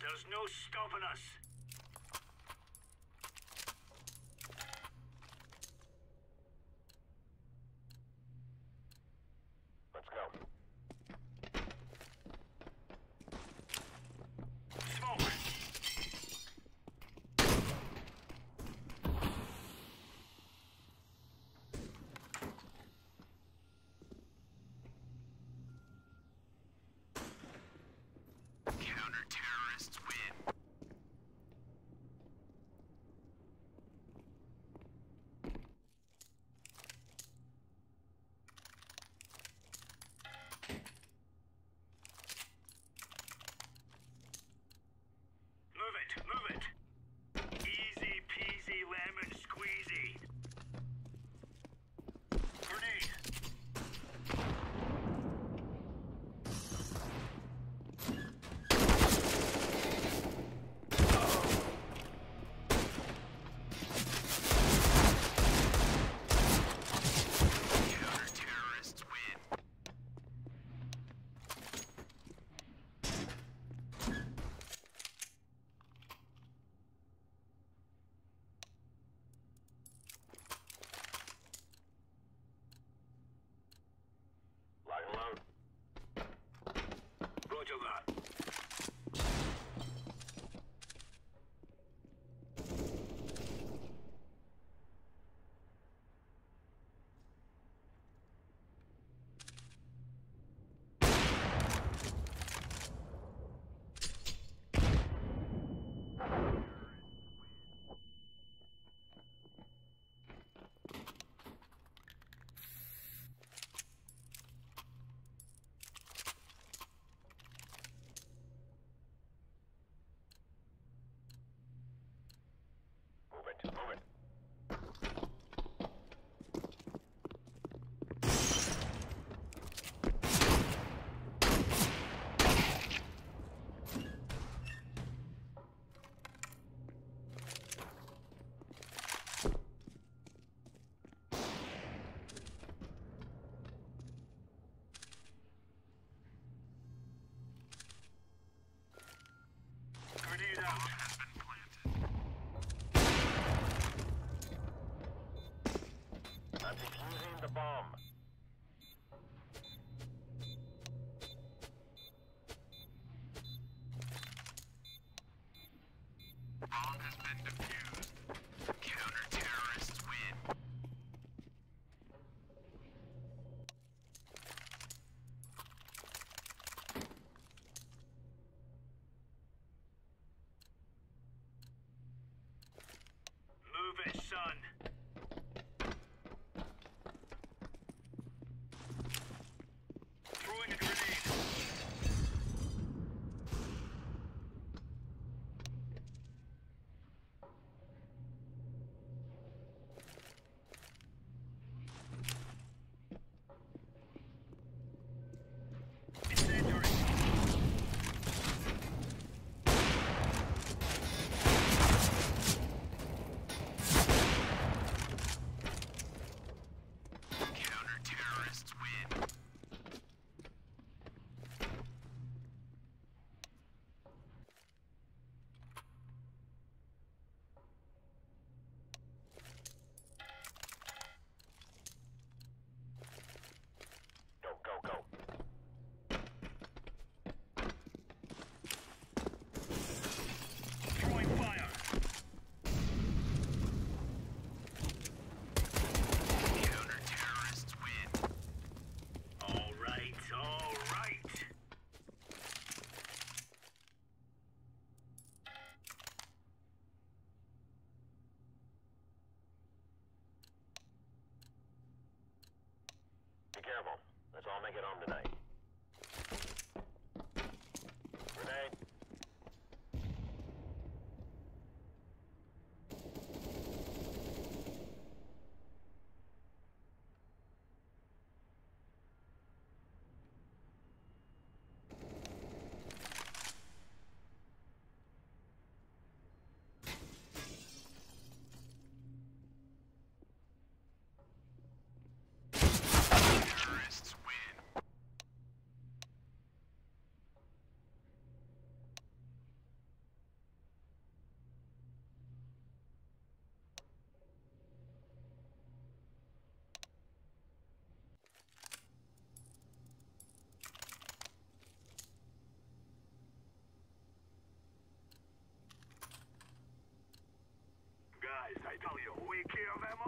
There's no stopping us. last win. bomb. Bomb has been defused. I'll make it home tonight. nos vemos.